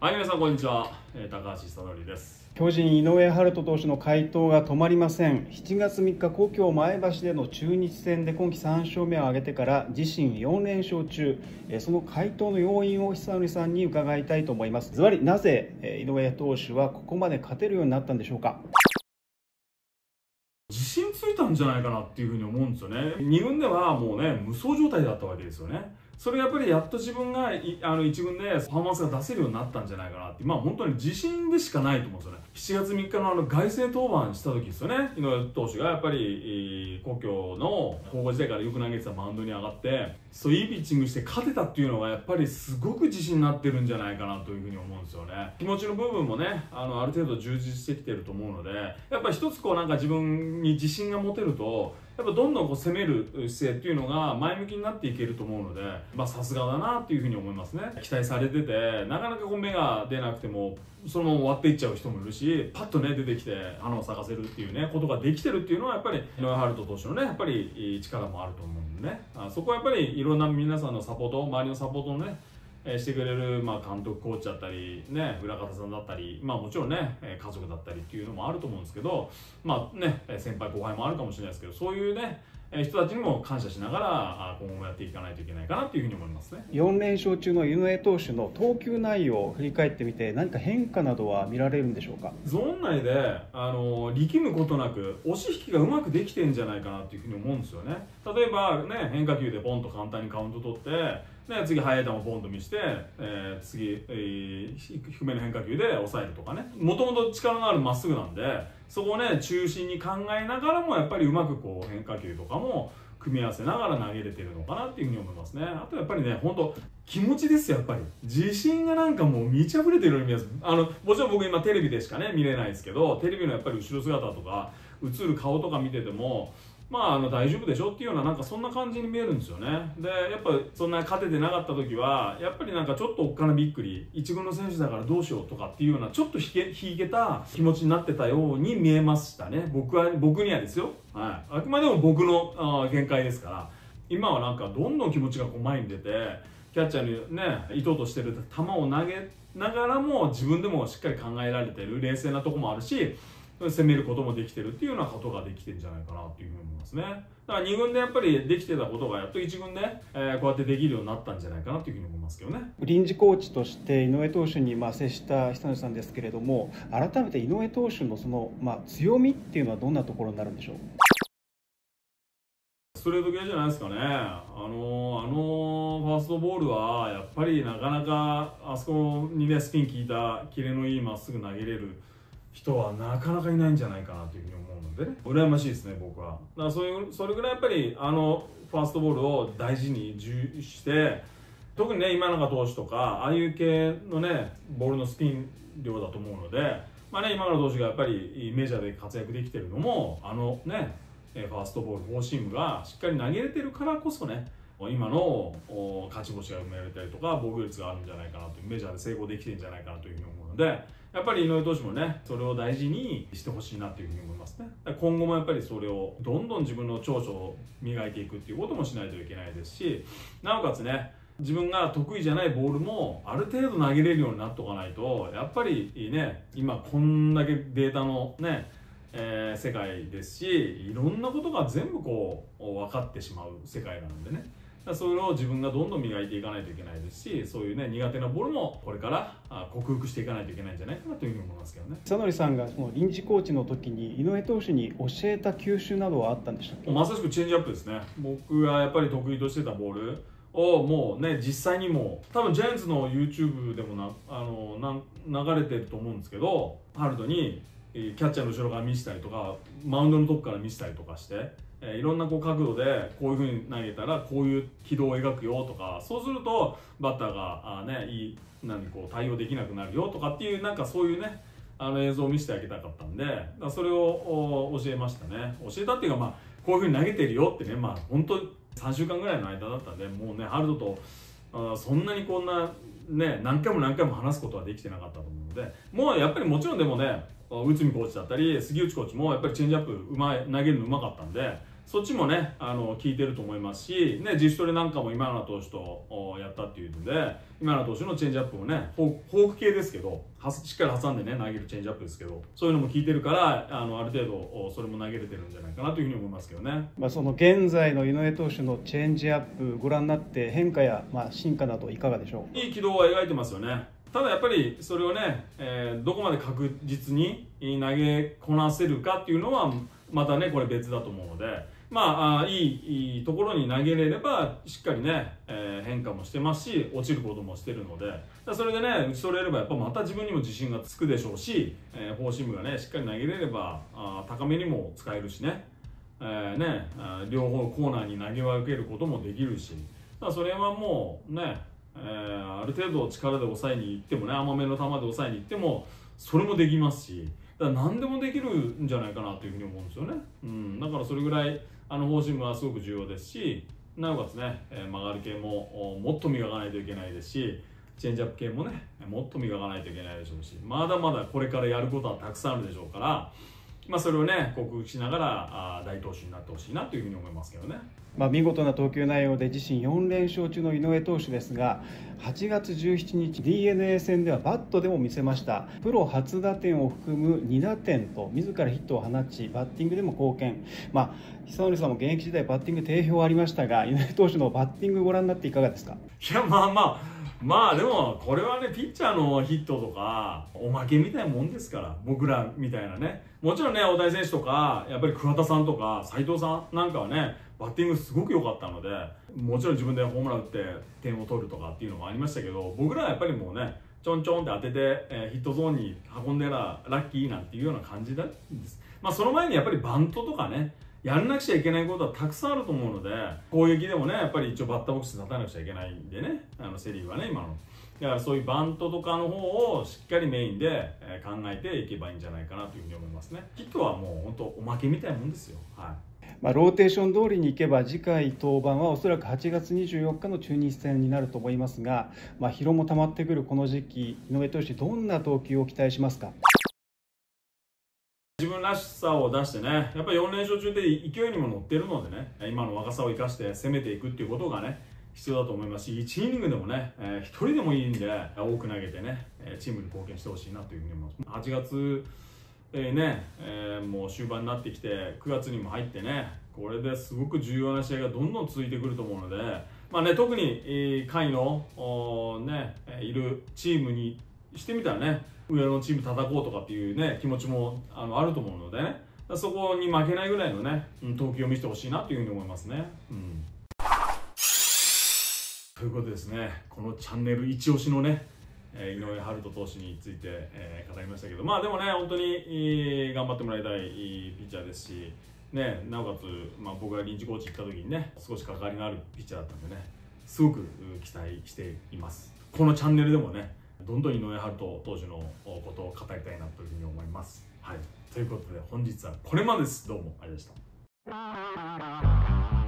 はい、皆さんこんにちは。えー、高橋久典です。巨人井上春人投手の快投が止まりません7月3日故郷前橋での中日戦で今季3勝目を挙げてから自身4連勝中えーその快投の要因を久典さんに伺いたいと思いますズバリなぜえー井上投手はここまで勝てるようになったんでしょうか？自信ついたんじゃないかなっていうふうに思うんですよね。2軍ではもうね、無双状態だったわけですよね。それやっぱりやっと自分があの1軍でパフォーマンスが出せるようになったんじゃないかなって、まあ本当に自信でしかないと思うんですよね。7月3日のあの凱旋登板した時ですよね。井上投手がやっぱり、故郷の高校時代からよく投げてたマウンドに上がって、そういいピッチングして勝てたっていうのがやっぱりすごく自信になってるんじゃないかなというふうに思うんですよね。気持ちの部分もね、あのある程度充実してきてると思うので、やっぱり一つこうなんか自分に自信が持てると、やっぱどんどんこう攻める姿勢っていうのが前向きになっていけると思うので、まさすがだなっていうふうに思いますね。期待されてて、なかなかこう目が出なくても、そのまま終わっていっちゃう人もいるし、パッとね出てきて花を咲かせるっていうね、ことができてるっていうのはやっぱり井上春人投手のね、やっぱり力もあると思うんでね。あそこはやっぱりいろんな皆さんのサポート、周りのサポートのね、してくれる、まあ、監督、コーチだったり、ね、裏方さんだったり、まあ、もちろんね、家族だったりっていうのもあると思うんですけど、まあね、先輩後輩もあるかもしれないですけど、そういうね、人たちにも感謝しながら、あ今後もやっていかないといけないかなっていうふうに思いますね。4連勝中の井上投手の投球内容を振り返ってみて何か変化などは見られるんでしょうか？ゾーン内で、あの力むことなく押し引きがうまくできてんじゃないかなっていうふうに思うんですよね。例えば、ね、変化球でポンと簡単にカウント取って、ね、次速い球ポンと見して、えー次、えーひ低めの変化球で抑えるとかね。もともと力のあるまっすぐなんでそこをね中心に考えながらもやっぱりうまくこう変化球とかも組み合わせながら投げれてるのかなっていうふうに思いますね。あとやっぱりね本当気持ちですやっぱり。自信がなんかもう満ち溢れてるように見えます。あのもちろん僕今テレビでしかね見れないですけどテレビのやっぱり後ろ姿とか映る顔とか見ててもまあ、あの大丈夫でしょっていうようななんかそんな感じに見えるんですよね。でやっぱそんな勝ててなかった時はやっぱりなんかちょっとおっかなびっくり一軍の選手だからどうしようとかっていうようなちょっと引け引けた気持ちになってたように見えましたね。僕は僕にはですよ、はい、あくまでも僕のあ限界ですから。今はなんかどんどん気持ちがこう前に出てキャッチャーにね打とうとしてる球を投げながらも自分でもしっかり考えられてる冷静なとこもあるし攻めることもできてるっていうようなことができてるんじゃないかなっていうふうに思いますね。だから2軍でやっぱりできてたことがやっと1軍で、えーこうやってできるようになったんじゃないかなっていうふうに思いますけどね。臨時コーチとして井上投手にまあ接した久野さんですけれども改めて井上投手のそのまあ強みっていうのはどんなところになるんでしょう？ストレート系じゃないですかね。あのあのファーストボールはやっぱりなかなかあそこにねスピン効いたキレのいいまっすぐ投げれる人はなかなかいないんじゃないかなというふうに思うのでね。羨ましいですね僕は。だからそういうそれぐらいやっぱりあのファーストボールを大事に重視して特にね今永投手とかああいう系のねボールのスピン量だと思うので、まあね、今永投手がやっぱりメジャーで活躍できてるのもあのねファーストボールフォーシームがしっかり投げれてるからこそね今の勝ち星が生まれたりとか防御率があるんじゃないかなとメジャーで成功できてるんじゃないかなというふうに思うのでやっぱり井上投手もねそれを大事にしてほしいなというふうに思いますね。今後もやっぱりそれをどんどん自分の長所を磨いていくっていうこともしないといけないですしなおかつね自分が得意じゃないボールもある程度投げれるようになっとかないとやっぱりね今こんだけデータのねえー世界ですしいろんなことが全部こう分かってしまう世界なんでね。それを自分がどんどん磨いていかないといけないですしそういうね苦手なボールもこれからあ克服していかないといけないんじゃないかなというふうに思いますけどね。久典さんがその臨時コーチの時に井上投手に教えた球種などはあったんでしたっけ？まさしくチェンジアップですね。僕がやっぱり得意としてたボールをもうね実際にも多分ジャイアンツの YouTube でもなあのなん流れてると思うんですけどハルトにえーキャッチャーの後ろから見せたりとかマウンドのとこから見せたりとかして、えーいろんなこう角度でこういうふうに投げたらこういう軌道を描くよとかそうするとバッターがあー、ね、いい何こう対応できなくなるよとかっていうなんかそういうねあの映像を見せてあげたかったんでだそれを教えましたね。教えたっていうかまあこういうふうに投げてるよってねまあ本当3週間ぐらいの間だったんでもうねハルトとあそんなにこんなね何回も何回も話すことはできてなかったと思うのでもうやっぱりもちろんでもね内海コーチだったり杉内コーチもやっぱりチェンジアップうまい投げるのうまかったんでそっちもね、あの、効いてると思いますし、ね、自主トレなんかも今永投手とやったっていうので、今永投手のチェンジアップもね、フォーク系ですけど、しっかり挟んでね、投げるチェンジアップですけど、そういうのも効いてるから、あの、ある程度、それも投げれてるんじゃないかなというふうに思いますけどね。まあ、その現在の井上投手のチェンジアップ、ご覧になって変化や、まあ、進化などいかがでしょう？いい軌道は描いてますよね。ただやっぱりそれをね、えー、どこまで確実に投げこなせるかっていうのはまたねこれ別だと思うのでまあいいところに投げれればしっかりね、えー、変化もしてますし落ちることもしてるので。それでね打ち取れればやっぱまた自分にも自信がつくでしょうし、えー、フォーシームがねしっかり投げれればあ高めにも使えるしね,、えーね、両方コーナーに投げ分けることもできるし。それはもうねえー、ある程度力で抑えにいってもね甘めの球で抑えにいってもそれもできますし。だから何でもできるんじゃないかなというふうに思うんですよね、うん、だからそれぐらいあの方針はすごく重要ですしなおかつね、え、曲がり系ももっと磨かないといけないですしチェンジアップ系もねもっと磨かないといけないでしょうしまだまだこれからやることはたくさんあるでしょうからまあ、それをね克服しながらあ大投手になってほしいなというふうに思いますけどね。まあ、見事な投球内容で自身4連勝中の井上投手ですが8月17日 d n a 戦ではバットでも見せました。プロ初打点を含む2打点と自らヒットを放ちバッティングでも貢献、まあ、久典さんも現役時代バッティング定評ありましたが井上投手のバッティングご覧になっていかがですか？いやまあまあまあでもこれはねピッチャーのヒットとかおまけみたいなもんですから僕らみたいなね。もちろんね大谷選手とかやっぱり桑田さんとか斎藤さんなんかはねバッティングすごく良かったのでもちろん自分でホームラン打って点を取るとかっていうのもありましたけど僕らはやっぱりもうねちょんちょんって当てて、えー、ヒットゾーンに運んでらラッキーなんていうような感じなんです。まあその前にやっぱりバントとかねやらなくちゃいけないことはたくさんあると思うので攻撃でもねやっぱり一応バッターボックス立たなくちゃいけないんでねあのセ・リーグはね今の。だからそういうバントとかの方をしっかりメインで考えていけばいいんじゃないかなというふうに思いますね。ヒットはもう本当おまけみたいなもんですよ。はい。まあ、ローテーション通りにいけば次回登板はおそらく8月24日の中日戦になると思いますが、まあ、疲労も溜まってくるこの時期井上投手どんな投球を期待しますか？自分らしさを出してね、やっぱり4連勝中で勢いにも乗ってるのでね、今の若さを生かして攻めていくっていうことがね、必要だと思いますし、1イニングでもね、えー、1人でもいいんで、多く投げてね、チームに貢献してほしいなというふうに思います。8月、えー、ね、えー、もう終盤になってきて、9月にも入ってね、これですごく重要な試合がどんどん続いてくると思うので、まあね、特に、えー、下位の、ね、いるチームにしてみたらね、上のチーム叩こうとかっていうね気持ちもあのあると思うのでね。そこに負けないぐらいのね、投球を見せてほしいなというふうに思いますね。うん。ということですね。このチャンネル一押しのね、え、井上春人投手について、えー、語りましたけど。まあでもね本当に、えー、頑張ってもらいたいピッチャーですし、ね、なおかつ、まあ、僕が臨時コーチ行った時にね少し関わりのあるピッチャーだったんでねすごく期待しています。このチャンネルでもねどんどん井上春人当時のことを語りたいなというふうに思います。はい、ということで本日はこれまでです。どうもありがとうございました。